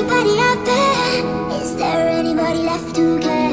anybody out there? Is there anybody left to care?